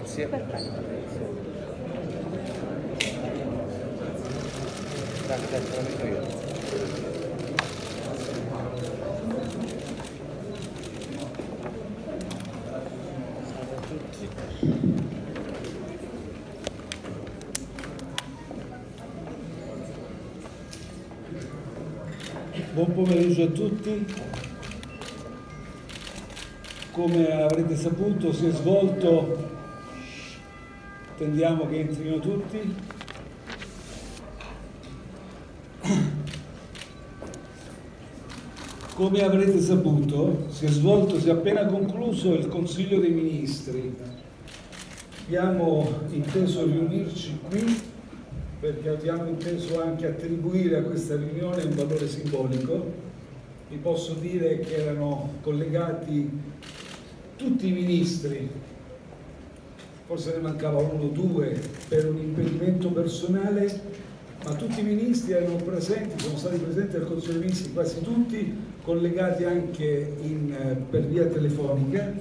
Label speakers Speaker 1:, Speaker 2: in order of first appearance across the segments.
Speaker 1: Grazie.
Speaker 2: Buon pomeriggio a tutti. Come avrete saputo si è svolto, attendiamo che entrino tutti, come avrete saputo si è svolto, si è appena concluso il Consiglio dei Ministri. Abbiamo inteso riunirci qui perché abbiamo inteso anche attribuire a questa riunione un valore simbolico. Vi posso dire che erano collegati tutti i ministri, forse ne mancava uno o due per un impedimento personale, ma tutti i ministri erano presenti, sono stati presenti al Consiglio dei Ministri quasi tutti, collegati anche in, per via telefonica,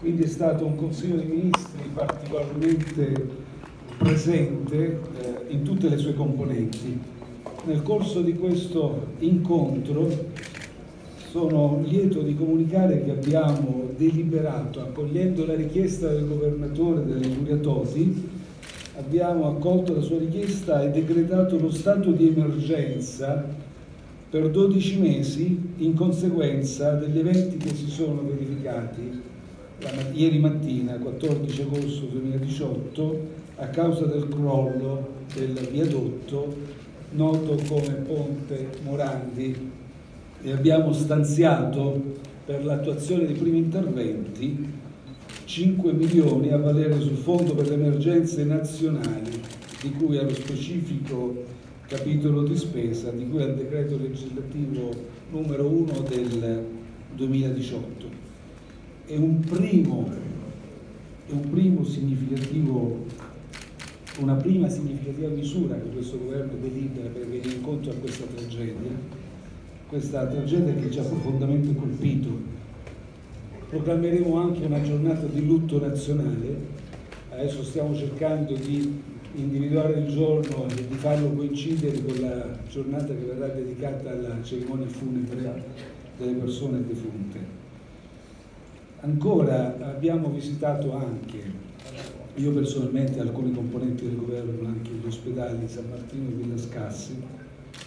Speaker 2: quindi è stato un Consiglio dei Ministri particolarmente presente eh, in tutte le sue componenti. Nel corso di questo incontro sono lieto di comunicare che abbiamo deliberato, accogliendo la richiesta del governatore delle Toti, abbiamo accolto la sua richiesta e decretato lo stato di emergenza per 12 mesi in conseguenza degli eventi che si sono verificati ieri mattina, 14 agosto 2018, a causa del crollo del viadotto noto come Ponte Morandi. E abbiamo stanziato per l'attuazione dei primi interventi 5 milioni a valere sul Fondo per le emergenze nazionali di cui allo specifico capitolo di spesa di cui al decreto legislativo numero 1 del 2018. È un primo, è un primo una prima significativa misura che questo governo delibera per venire incontro a questa tragedia, questa tragedia che ci ha profondamente colpito. Proclameremo anche una giornata di lutto nazionale, adesso stiamo cercando di individuare il giorno e di farlo coincidere con la giornata che verrà dedicata alla cerimonia funebre delle persone defunte. Ancora abbiamo visitato anche io personalmente alcuni componenti del governo, anche gli ospedali di San Martino e Villa Scassi,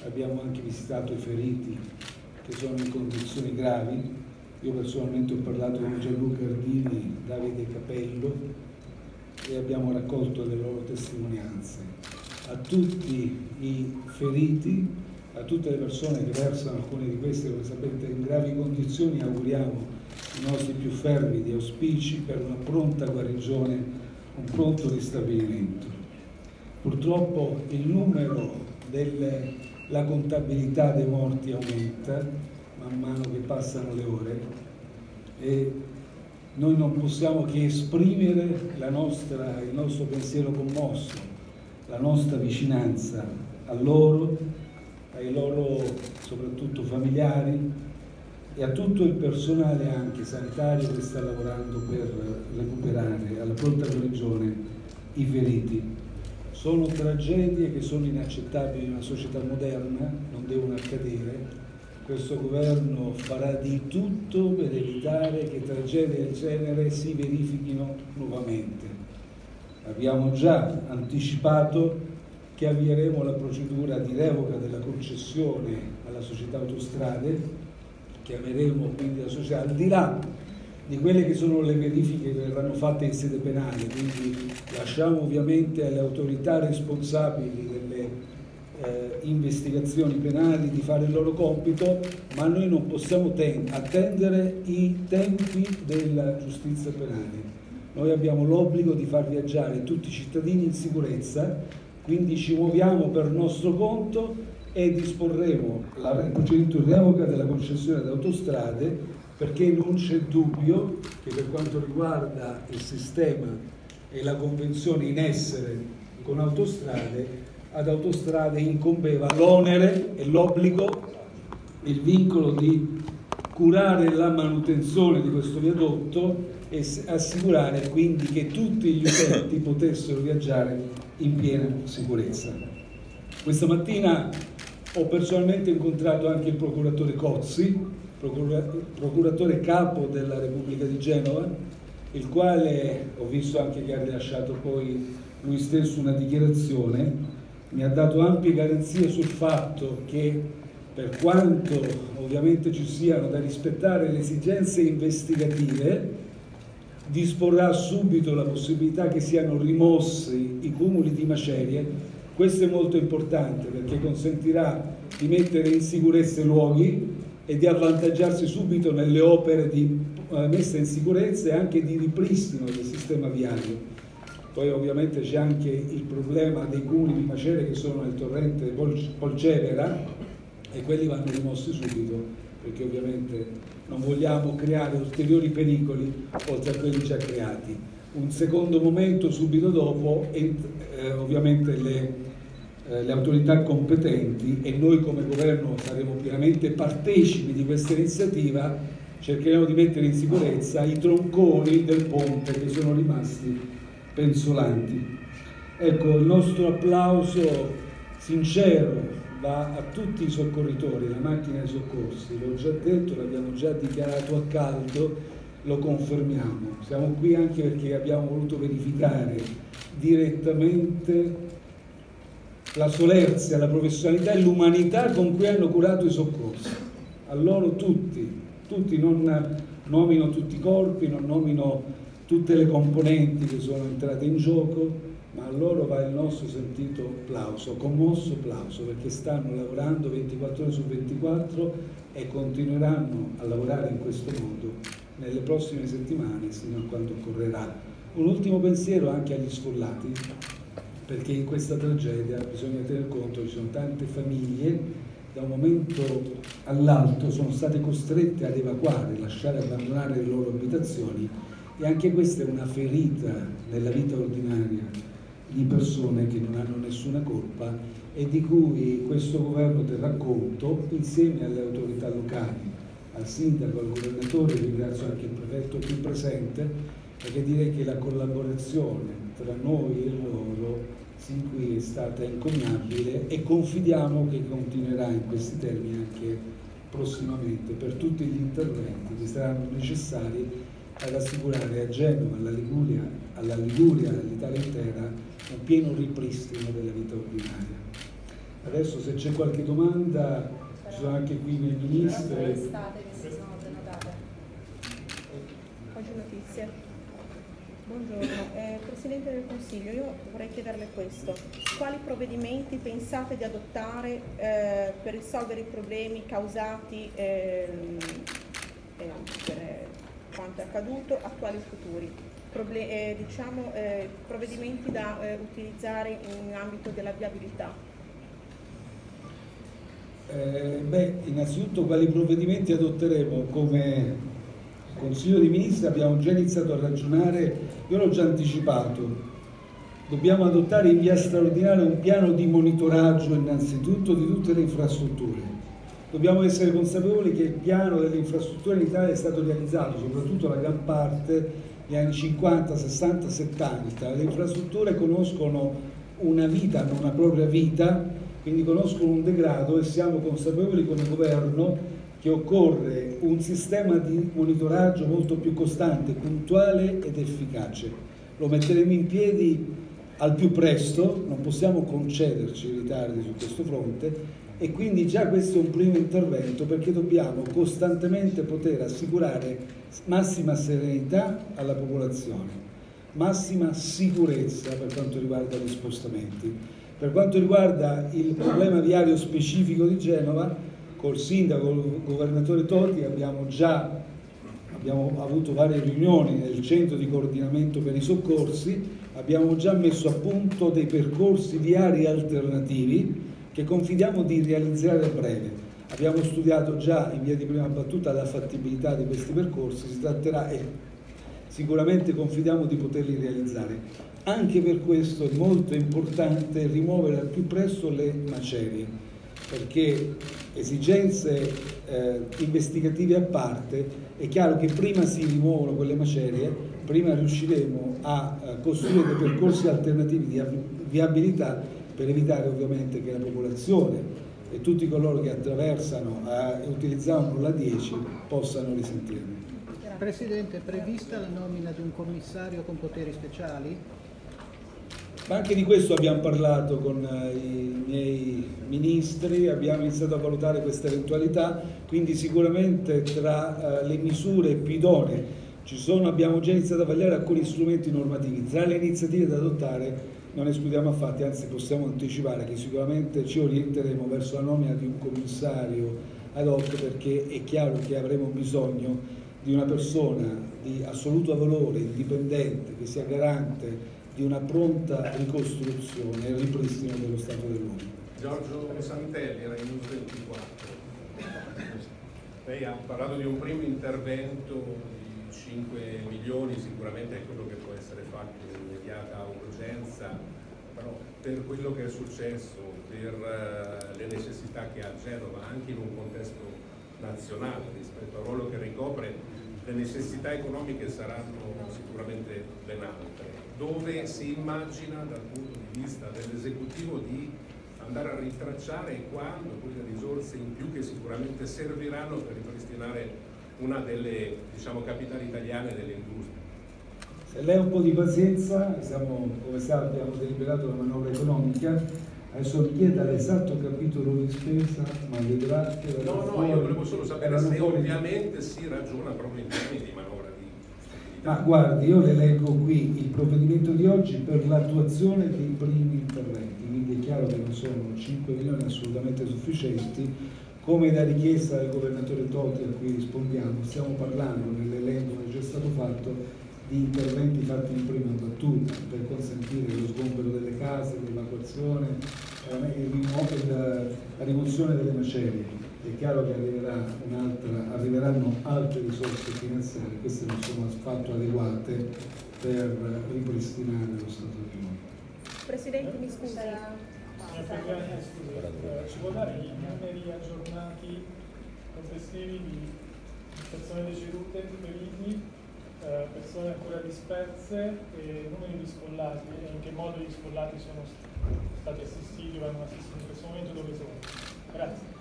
Speaker 2: abbiamo anche visitato i feriti che sono in condizioni gravi. Io personalmente ho parlato con Gianluca Ardini, Davide Capello e abbiamo raccolto le loro testimonianze. A tutti i feriti, a tutte le persone che versano alcune di queste, come sapete, in gravi condizioni, auguriamo i nostri più fervidi auspici per una pronta guarigione un pronto ristabilimento. Purtroppo il numero della contabilità dei morti aumenta man mano che passano le ore e noi non possiamo che esprimere nostra, il nostro pensiero commosso, la nostra vicinanza a loro, ai loro soprattutto familiari, e a tutto il personale anche sanitario che sta lavorando per recuperare alla pronta guarigione i feriti. Sono tragedie che sono inaccettabili in una società moderna, non devono accadere. Questo governo farà di tutto per evitare che tragedie del genere si verifichino nuovamente. Abbiamo già anticipato che avvieremo la procedura di revoca della concessione alla società autostrade chiameremo quindi la società, al di là di quelle che sono le verifiche che verranno fatte in sede penale, quindi lasciamo ovviamente alle autorità responsabili delle eh, investigazioni penali di fare il loro compito, ma noi non possiamo attendere i tempi della giustizia penale. Noi abbiamo l'obbligo di far viaggiare tutti i cittadini in sicurezza, quindi ci muoviamo per nostro conto e disporremo il procedimento di revoca della concessione ad autostrade perché non c'è dubbio che per quanto riguarda il sistema e la convenzione in essere con autostrade, ad autostrade incombeva l'onere e l'obbligo, il vincolo di curare la manutenzione di questo viadotto e assicurare quindi che tutti gli utenti potessero viaggiare in piena sicurezza. Questa mattina ho personalmente incontrato anche il procuratore Cozzi, procuratore capo della Repubblica di Genova, il quale ho visto anche che ha rilasciato poi lui stesso una dichiarazione, mi ha dato ampie garanzie sul fatto che per quanto ovviamente ci siano da rispettare le esigenze investigative, disporrà subito la possibilità che siano rimossi i cumuli di macerie. Questo è molto importante perché consentirà di mettere in sicurezza i luoghi e di avvantaggiarsi subito nelle opere di eh, messa in sicurezza e anche di ripristino del sistema viario. Poi ovviamente c'è anche il problema dei cumuli di macerie che sono nel torrente Polcevera e quelli vanno rimossi subito perché ovviamente non vogliamo creare ulteriori pericoli oltre a quelli già creati. Un secondo momento subito dopo, eh, ovviamente le, eh, le autorità competenti e noi come governo saremo pienamente partecipi di questa iniziativa, cercheremo di mettere in sicurezza i tronconi del ponte che sono rimasti penzolanti. Ecco, il nostro applauso sincero va a tutti i soccorritori, la macchina dei soccorsi, l'ho già detto, l'abbiamo già dichiarato a caldo, lo confermiamo. Siamo qui anche perché abbiamo voluto verificare direttamente la solerzia, la professionalità e l'umanità con cui hanno curato i soccorsi. A loro tutti, tutti, non nomino tutti i corpi, non nomino tutte le componenti che sono entrate in gioco, ma a loro va il nostro sentito plauso, commosso plauso, perché stanno lavorando 24 ore su 24 e continueranno a lavorare in questo modo nelle prossime settimane sino a quando occorrerà. Un ultimo pensiero anche agli sfollati, perché in questa tragedia bisogna tener conto che ci sono tante famiglie da un momento all'altro sono state costrette ad evacuare, lasciare abbandonare le loro abitazioni e anche questa è una ferita nella vita ordinaria di persone che non hanno nessuna colpa e di cui questo governo terrà conto insieme alle autorità locali, al sindaco, al governatore, ringrazio anche il prefetto qui presente, perché direi che la collaborazione tra noi e loro sin qui è stata incommiabile e confidiamo che continuerà in questi termini anche prossimamente per tutti gli interventi che saranno necessari ad assicurare a Genova, alla Liguria, alla Liguria, all'Italia intera un pieno ripristino della vita ordinaria. Adesso se c'è qualche domanda, ci sono anche qui i ministri.
Speaker 1: Oggi notizie. Buongiorno, eh, Presidente del Consiglio, io vorrei chiederle questo. Quali provvedimenti pensate di adottare eh, per risolvere i problemi causati ehm, eh, per quanto è accaduto, attuali e futuri? eh, diciamo, eh, provvedimenti da eh, utilizzare in ambito della viabilità?
Speaker 2: Eh, beh, innanzitutto quali provvedimenti adotteremo come Consiglio dei Ministri abbiamo già iniziato a ragionare, io l'ho già anticipato, dobbiamo adottare in via straordinaria un piano di monitoraggio innanzitutto di tutte le infrastrutture. Dobbiamo essere consapevoli che il piano delle infrastrutture in Italia è stato realizzato, soprattutto la gran parte negli anni 50, 60, 70, le infrastrutture conoscono una vita, non una propria vita, quindi conoscono un degrado e siamo consapevoli come governo che occorre un sistema di monitoraggio molto più costante, puntuale ed efficace. Lo metteremo in piedi al più presto, non possiamo concederci ritardi su questo fronte e quindi già questo è un primo intervento perché dobbiamo costantemente poter assicurare massima serenità alla popolazione, massima sicurezza per quanto riguarda gli spostamenti. Per quanto riguarda il problema viario specifico di Genova, col sindaco, col governatore Totti abbiamo già abbiamo avuto varie riunioni nel centro di coordinamento per i soccorsi, abbiamo già messo a punto dei percorsi viari alternativi che confidiamo di realizzare a breve. Abbiamo studiato già in via di prima battuta la fattibilità di questi percorsi, si tratterà e sicuramente confidiamo di poterli realizzare. Anche per questo è molto importante rimuovere al più presto le macerie. perché esigenze eh, investigative a parte, è chiaro che prima si rimuovono quelle macerie, prima riusciremo a, a costruire dei percorsi alternativi di viabilità per evitare ovviamente che la popolazione e tutti coloro che attraversano e eh, utilizzano la 10 possano risentirne.
Speaker 3: Presidente, è prevista la nomina di un commissario con poteri speciali?
Speaker 2: Ma anche di questo abbiamo parlato con eh, i miei ministri, abbiamo iniziato a valutare questa eventualità, quindi sicuramente tra uh, le misure più idonee ci sono, abbiamo già iniziato a vagliare alcuni strumenti normativi, tra le iniziative da adottare non escludiamo affatto, anzi possiamo anticipare che sicuramente ci orienteremo verso la nomina di un commissario ad hoc perché è chiaro che avremo bisogno di una persona di assoluto valore, indipendente, che sia garante di una pronta ricostruzione e ripristino dello Stato dell'uomo.
Speaker 4: Giorgio Santelli, Rai News 24. Lei ha parlato di un primo intervento 5 milioni sicuramente è quello che può essere fatto in immediata urgenza, però per quello che è successo, per uh, le necessità che ha Genova, anche in un contesto nazionale rispetto al ruolo che ricopre, le necessità economiche saranno sicuramente ben altre. Dove si immagina dal punto di vista dell'esecutivo di andare a ritracciare quando quelle risorse in più che sicuramente serviranno per ripristinare una delle diciamo, capitali italiane delle industrie.
Speaker 2: Se lei ha un po' di pazienza, siamo, come sa abbiamo deliberato la manovra economica, adesso mi chieda l'esatto capitolo di spesa, ma vedrà che...
Speaker 4: No, no, io volevo solo sapere se ovviamente si ragiona proprio in termini di manovra.
Speaker 2: Ma guardi, io le leggo qui il provvedimento di oggi per l'attuazione dei primi interventi, quindi è chiaro che non sono 5 milioni assolutamente sufficienti, come da richiesta del governatore Totti a cui rispondiamo, stiamo parlando nell'elenco che è già stato fatto di interventi fatti in prima battuta per consentire lo sgombero delle case, l'evacuazione, eh, la rimozione delle macerie. È chiaro che arriverà arriveranno altre risorse finanziarie, queste non sono affatto adeguate per ripristinare lo Stato di mondo.
Speaker 1: Presidente, mi scusi.
Speaker 5: Ci può dare i numeri aggiornati complessivi di persone decedute, feriti, eh, persone ancora disperse e numeri di sfollati e in che modo gli sfollati sono stati assistiti o vanno assistiti in questo momento dove sono? Grazie.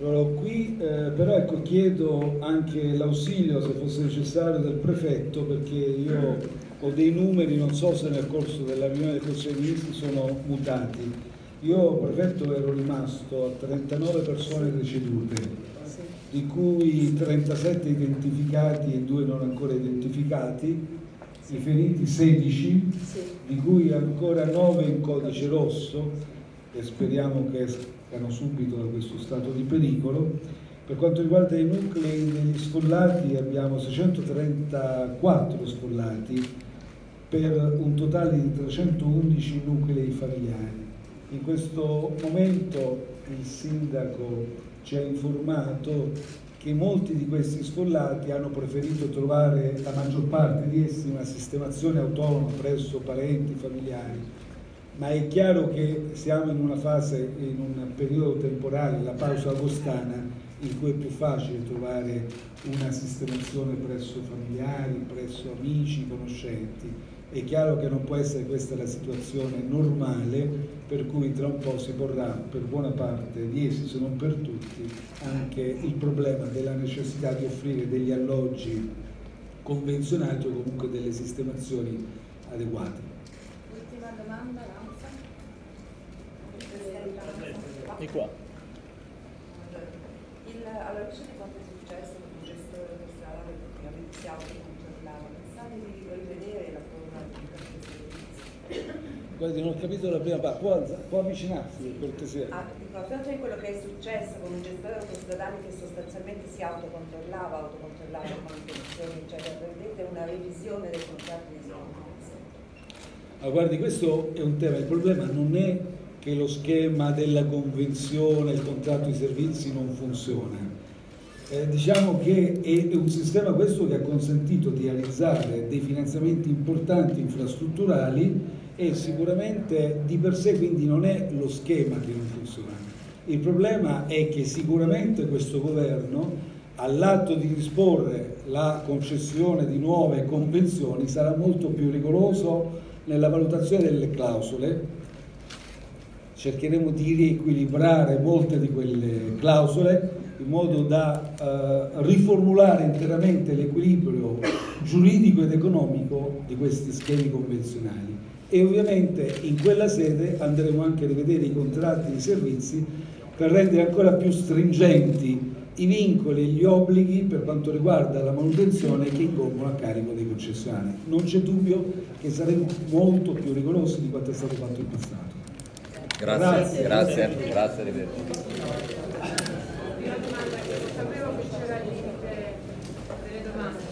Speaker 2: Allora, qui eh, però ecco, chiedo anche l'ausilio, se fosse necessario, del prefetto perché io ho dei numeri, non so se nel corso della riunione del Consiglio dei Ministri sono mutati. Io, prefetto, ero rimasto a 39 persone decedute, di cui 37 identificati e 2 non ancora identificati, i feriti 16, di cui ancora 9 in codice rosso, e speriamo che escano subito da questo stato di pericolo. Per quanto riguarda i nuclei degli sfollati abbiamo 634 sfollati, per un totale di 311 nuclei familiari. In questo momento il sindaco ci ha informato che molti di questi sfollati hanno preferito trovare, la maggior parte di essi, una sistemazione autonoma presso parenti, familiari, ma è chiaro che siamo in una fase, in un periodo temporale, la pausa agostana, in cui è più facile trovare una sistemazione presso familiari, presso amici, conoscenti è chiaro che non può essere questa la situazione normale per cui tra un po' si porrà per buona parte di essi, se non per tutti, anche il problema della necessità di offrire degli alloggi convenzionati o comunque delle sistemazioni adeguate.
Speaker 6: Ultima domanda,
Speaker 3: Di qua.
Speaker 6: Il, alla luce di quanto è successo con il gestore stradale che iniziato con Torlano, pensate di rivedere la
Speaker 2: Guardi, non ho capito la prima parte, può, può avvicinarsi per cortesia.
Speaker 6: Ah, dico, a fronte di quello che è successo con un gestore autostradale che sostanzialmente si autocontrollava, autocontrollava le manutenzioni, eccetera, prevedete una revisione del contratto di servizio?
Speaker 2: Ah, guardi, questo è un tema, il problema non è che lo schema della convenzione, il contratto di servizi non funziona. Eh, diciamo che è un sistema questo che ha consentito di realizzare dei finanziamenti importanti infrastrutturali e sicuramente di per sé quindi non è lo schema che non funziona, Il problema è che sicuramente questo governo all'atto di disporre la concessione di nuove convenzioni sarà molto più rigoroso nella valutazione delle clausole. Cercheremo di riequilibrare molte di quelle clausole in modo da eh, riformulare interamente l'equilibrio giuridico ed economico di questi schemi convenzionali e ovviamente in quella sede andremo anche a rivedere i contratti di servizi per rendere ancora più stringenti i vincoli e gli obblighi per quanto riguarda la manutenzione che incombono a carico dei concessionari. Non c'è dubbio che saremo molto più rigorosi di quanto è stato fatto in passato.
Speaker 7: Grazie, grazie, grazie, grazie arrivederci. Sapevo che c'era delle domande.